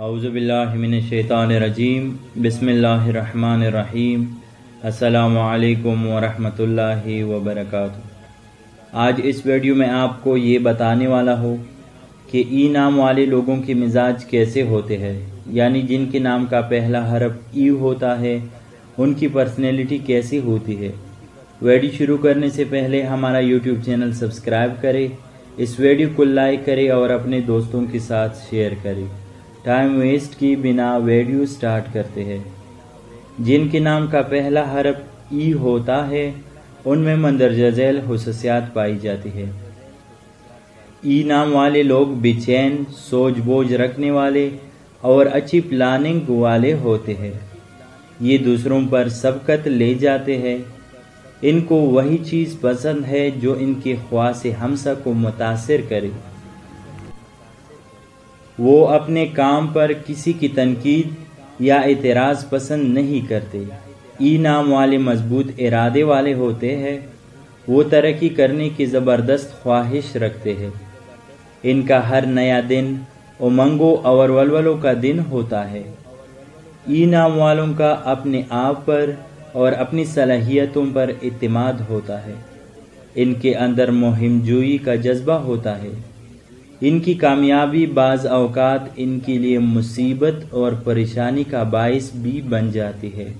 अउज़बिल्लिमिनशैतानरजीम बिस्मिल्लाहिर्रहमानिर्रहीम अस्सलामुअलैकुम वरहमतुल्लाहि वबरकातुहू आज इस वीडियो में आपको ये बताने वाला हो कि ई नाम वाले लोगों के मिजाज कैसे होते हैं। यानी जिनके नाम का पहला हरफ ई होता है, उनकी पर्सनैलिटी कैसी होती है। वीडियो शुरू करने से पहले हमारा यूट्यूब चैनल सब्सक्राइब करें। इस वीडियो को लाइक करें और अपने दोस्तों के साथ शेयर करें। टाइम वेस्ट की बिना वीडियो स्टार्ट करते हैं। जिनके नाम का पहला हरफ ई होता है, उनमें मंदरजा झैल खसूसियात पाई जाती है। ई नाम वाले लोग बेचैन सोच बोझ रखने वाले और अच्छी प्लानिंग वाले होते हैं। ये दूसरों पर सबकत ले जाते हैं। इनको वही चीज़ पसंद है जो इनकी ख्वास हमसा को मुतासर करे। वो अपने काम पर किसी की तनकीद या एतराज़ पसंद नहीं करते। ई नाम वाले मज़बूत इरादे वाले होते हैं। वो तरक्की करने की ज़बरदस्त ख्वाहिश रखते हैं। इनका हर नया दिन उमंगों और वलवलों का दिन होता है। ई नाम वालों का अपने आप पर और अपनी सलाहियतों पर इतमाद होता है। इनके अंदर मुहिम जुई का जज्बा होता है। इनकी कामयाबी बाज़ अवकात इनके लिए मुसीबत और परेशानी का बायस भी बन जाती है।